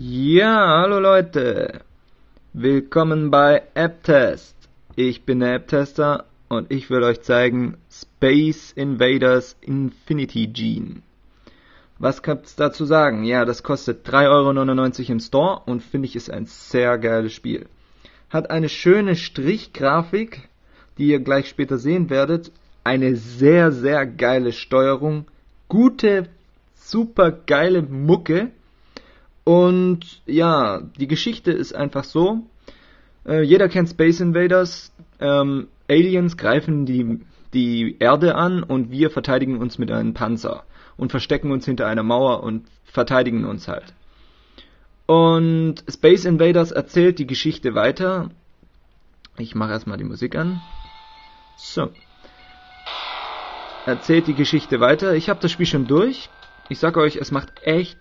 Ja, hallo Leute. Willkommen bei AppTest. Ich bin der AppTester und ich will euch zeigen Space Invaders Infinity Gene. Was gibt's da zu sagen? Ja, das kostet 3,99 Euro im Store und finde ich ist ein sehr geiles Spiel. Hat eine schöne Strichgrafik, die ihr gleich später sehen werdet. Eine sehr, sehr geile Steuerung. Gute, super geile Mucke und ja, die Geschichte ist einfach so. Äh, jeder kennt Space Invaders. Ähm, Aliens greifen die, die Erde an und wir verteidigen uns mit einem Panzer und verstecken uns hinter einer Mauer und verteidigen uns halt. Und Space Invaders erzählt die Geschichte weiter. Ich mache erstmal die Musik an. So. Erzählt die Geschichte weiter. Ich habe das Spiel schon durch. Ich sage euch, es macht echt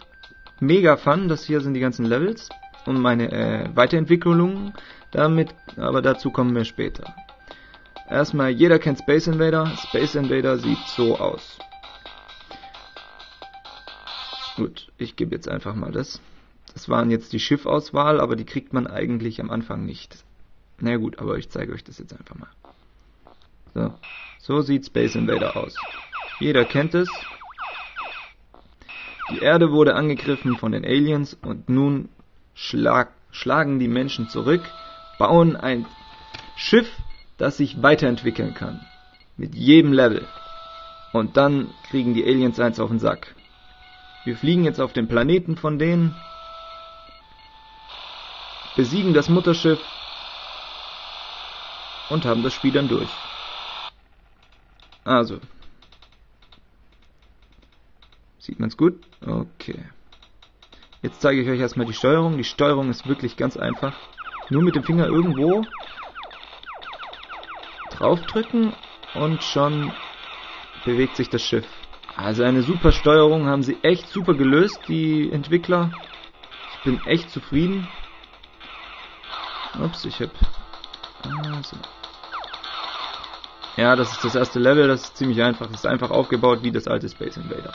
mega Fun. Das hier sind die ganzen Levels und meine äh, Weiterentwicklungen damit, aber dazu kommen wir später. Erstmal, jeder kennt Space Invader. Space Invader sieht so aus. Gut, ich gebe jetzt einfach mal das. Das waren jetzt die Schiffauswahl, aber die kriegt man eigentlich am Anfang nicht. Na gut, aber ich zeige euch das jetzt einfach mal. So, so sieht Space Invader aus. Jeder kennt es. Die Erde wurde angegriffen von den Aliens und nun schlag, schlagen die Menschen zurück, bauen ein Schiff, das sich weiterentwickeln kann. Mit jedem Level. Und dann kriegen die Aliens eins auf den Sack. Wir fliegen jetzt auf den Planeten von denen, besiegen das Mutterschiff und haben das Spiel dann durch. Also, Sieht man's gut? Okay. Jetzt zeige ich euch erstmal die Steuerung. Die Steuerung ist wirklich ganz einfach. Nur mit dem Finger irgendwo draufdrücken und schon bewegt sich das Schiff. Also eine super Steuerung, haben sie echt super gelöst, die Entwickler. Ich bin echt zufrieden. Ups, ich hab... Also. Ja, das ist das erste Level, das ist ziemlich einfach. Das ist einfach aufgebaut wie das alte Space Invader.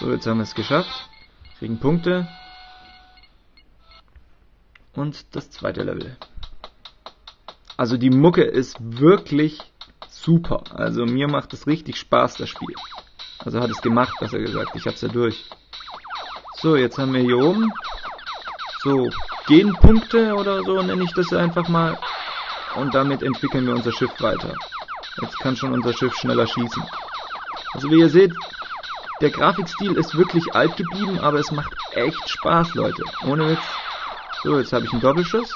So, jetzt haben wir es geschafft. Kriegen Punkte. Und das zweite Level. Also die Mucke ist wirklich super. Also mir macht es richtig Spaß, das Spiel. Also hat es gemacht, besser gesagt. Ich hab's ja durch. So, jetzt haben wir hier oben so Genpunkte oder so nenne ich das einfach mal. Und damit entwickeln wir unser Schiff weiter. Jetzt kann schon unser Schiff schneller schießen. Also wie ihr seht, der Grafikstil ist wirklich alt geblieben, aber es macht echt Spaß, Leute. Ohne Witz. So, jetzt habe ich einen Doppelschuss.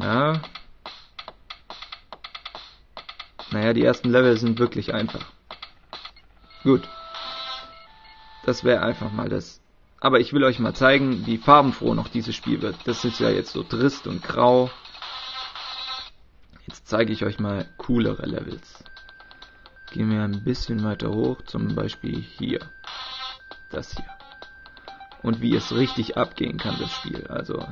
Ja. Naja, die ersten Level sind wirklich einfach. Gut. Das wäre einfach mal das. Aber ich will euch mal zeigen, wie farbenfroh noch dieses Spiel wird. Das ist ja jetzt so trist und grau. Jetzt zeige ich euch mal coolere Levels. Gehen wir ein bisschen weiter hoch, zum Beispiel hier. Das hier. Und wie es richtig abgehen kann, das Spiel. Also,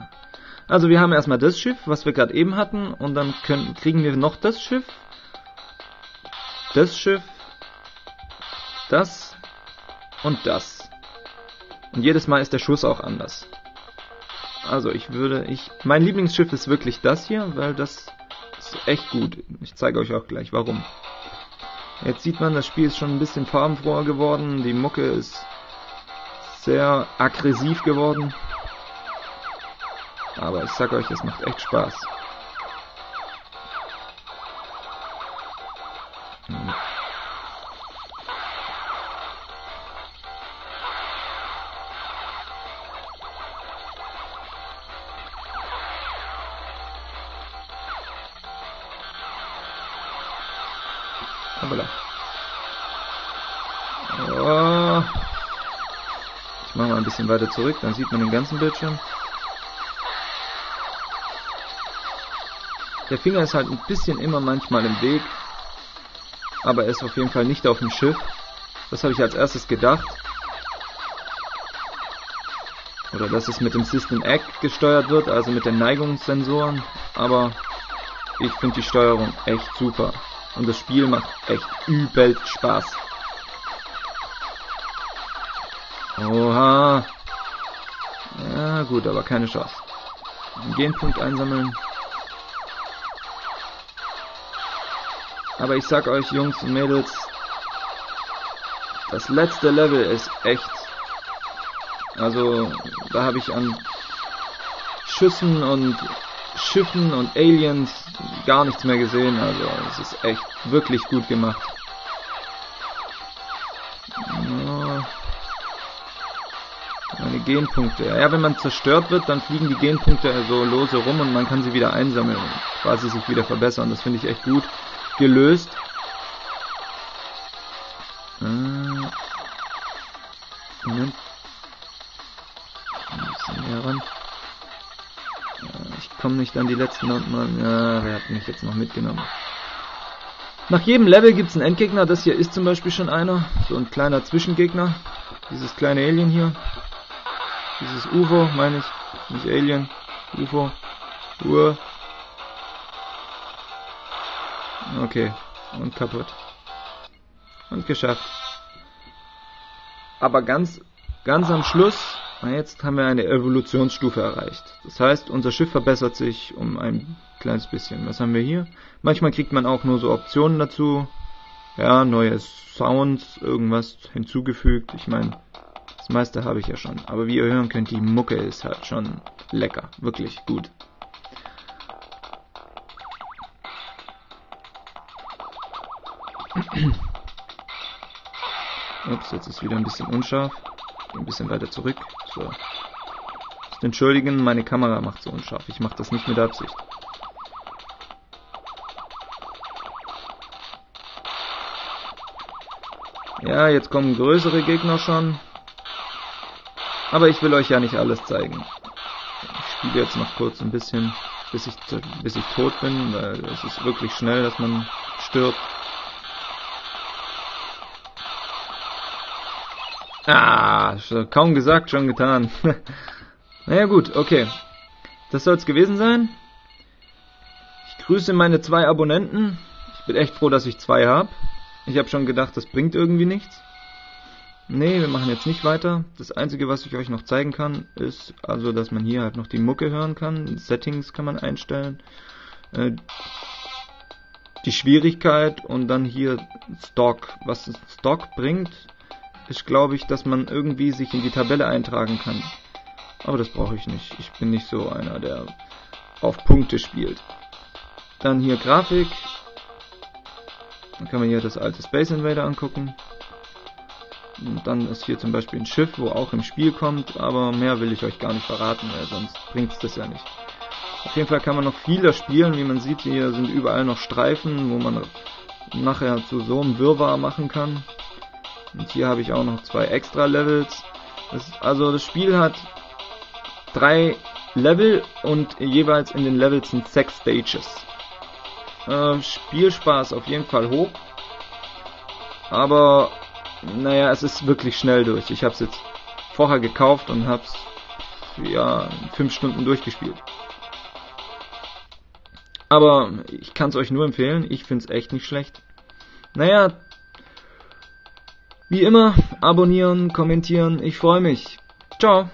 also wir haben erstmal das Schiff, was wir gerade eben hatten, und dann können, kriegen wir noch das Schiff, das Schiff, das und das. Und jedes Mal ist der Schuss auch anders. Also ich würde, ich, mein Lieblingsschiff ist wirklich das hier, weil das ist echt gut. Ich zeige euch auch gleich warum. Jetzt sieht man, das Spiel ist schon ein bisschen farbenfroher geworden. Die Mucke ist sehr aggressiv geworden. Aber ich sag euch, es macht echt Spaß. Hm. Hoppala. Oh. Ich mache mal ein bisschen weiter zurück, dann sieht man den ganzen Bildschirm. Der Finger ist halt ein bisschen immer manchmal im Weg, aber er ist auf jeden Fall nicht auf dem Schiff. Das habe ich als erstes gedacht. Oder dass es mit dem System Act gesteuert wird, also mit den Neigungssensoren. Aber ich finde die Steuerung echt super. Und das Spiel macht echt übel Spaß. Oha. Ja, gut, aber keine Chance. Einen Genpunkt einsammeln. Aber ich sag euch, Jungs und Mädels, das letzte Level ist echt. Also, da habe ich an Schüssen und Schiffen und Aliens gar nichts mehr gesehen. Also, es ist echt wirklich gut gemacht. Meine Genpunkte. Ja, wenn man zerstört wird, dann fliegen die Genpunkte so lose rum und man kann sie wieder einsammeln und quasi sich wieder verbessern. Das finde ich echt gut gelöst. Äh, Moment. Ein bisschen näher ran. Ich komme nicht an die letzten unten Ja, wer hat mich jetzt noch mitgenommen? Nach jedem Level gibt es einen Endgegner. Das hier ist zum Beispiel schon einer. So ein kleiner Zwischengegner. Dieses kleine Alien hier. Dieses UFO, meine ich. Nicht Alien. UFO. Uhr. Okay. Und kaputt. Und geschafft. Aber ganz, ganz am Schluss, jetzt haben wir eine Evolutionsstufe erreicht. Das heißt, unser Schiff verbessert sich um ein kleines bisschen. Was haben wir hier? Manchmal kriegt man auch nur so Optionen dazu. Ja, neue Sounds, irgendwas hinzugefügt. Ich meine, das meiste habe ich ja schon. Aber wie ihr hören könnt, die Mucke ist halt schon lecker. Wirklich gut. Ups, jetzt ist wieder ein bisschen unscharf. Ein bisschen weiter zurück. So. Entschuldigen, meine Kamera macht so unscharf. Ich mache das nicht mit Absicht. Ja, jetzt kommen größere Gegner schon. Aber ich will euch ja nicht alles zeigen. Ich spiele jetzt noch kurz ein bisschen, bis ich, bis ich tot bin, weil es ist wirklich schnell, dass man stirbt. Ah, kaum gesagt, schon getan. naja gut, okay. Das soll's gewesen sein. Ich grüße meine zwei Abonnenten. Ich bin echt froh, dass ich zwei habe. Ich habe schon gedacht, das bringt irgendwie nichts. Nee, wir machen jetzt nicht weiter. Das einzige, was ich euch noch zeigen kann, ist also, dass man hier halt noch die Mucke hören kann. Settings kann man einstellen. Äh, die Schwierigkeit und dann hier Stock. Was Stock bringt, ist glaube ich, dass man irgendwie sich in die Tabelle eintragen kann. Aber das brauche ich nicht. Ich bin nicht so einer, der auf Punkte spielt. Dann hier Grafik. Dann kann man hier das alte Space Invader angucken. Und dann ist hier zum Beispiel ein Schiff, wo auch im Spiel kommt, aber mehr will ich euch gar nicht verraten, weil sonst bringt es das ja nicht. Auf jeden Fall kann man noch vieler spielen, wie man sieht, hier sind überall noch Streifen, wo man nachher zu so einem Wirrwarr machen kann. Und hier habe ich auch noch zwei extra Levels. Das, also das Spiel hat drei Level und jeweils in den Levels sind sechs Stages. Äh, Spielspaß auf jeden Fall hoch. Aber naja, es ist wirklich schnell durch. Ich habe es jetzt vorher gekauft und habe es ja fünf Stunden durchgespielt. Aber ich kann es euch nur empfehlen. Ich finde es echt nicht schlecht. Naja, wie immer, abonnieren, kommentieren. Ich freue mich. Ciao.